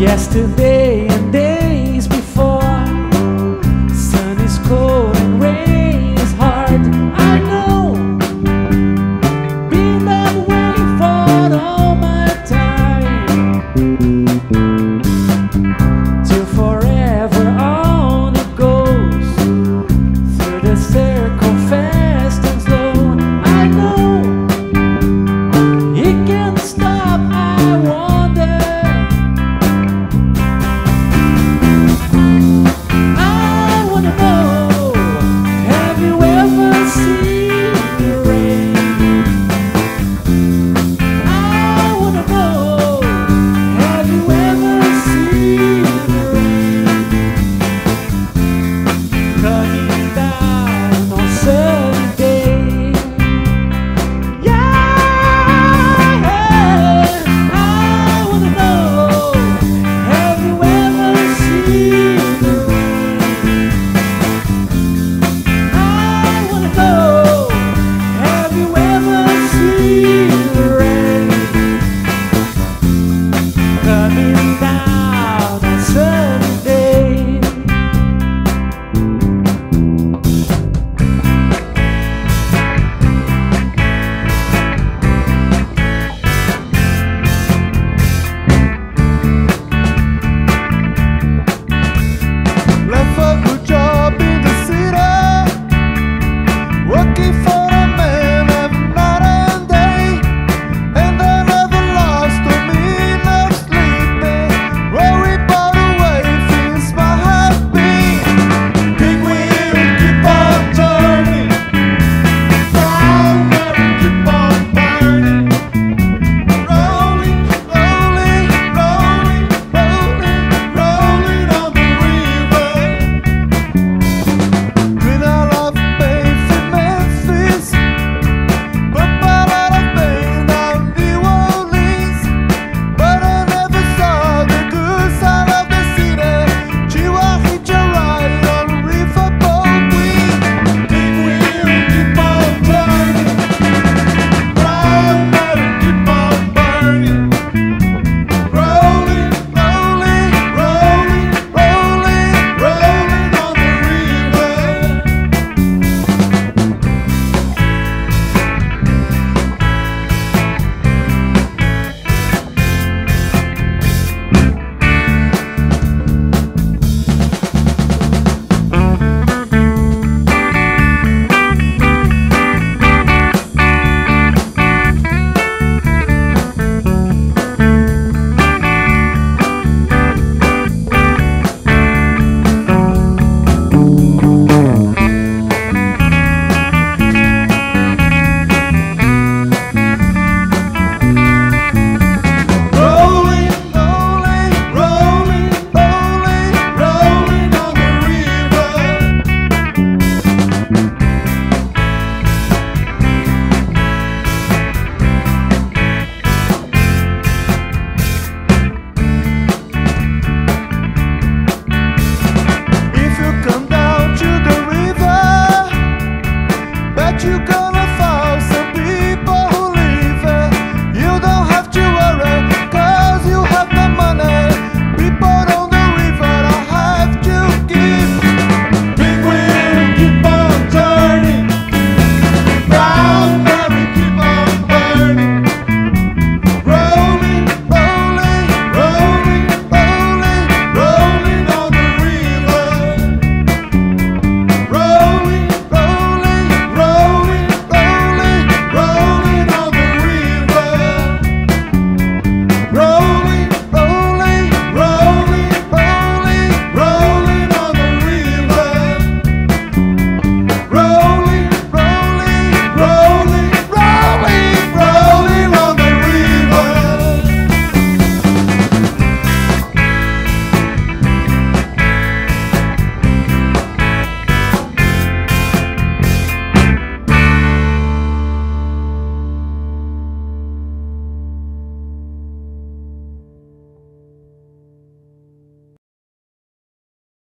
yesterday.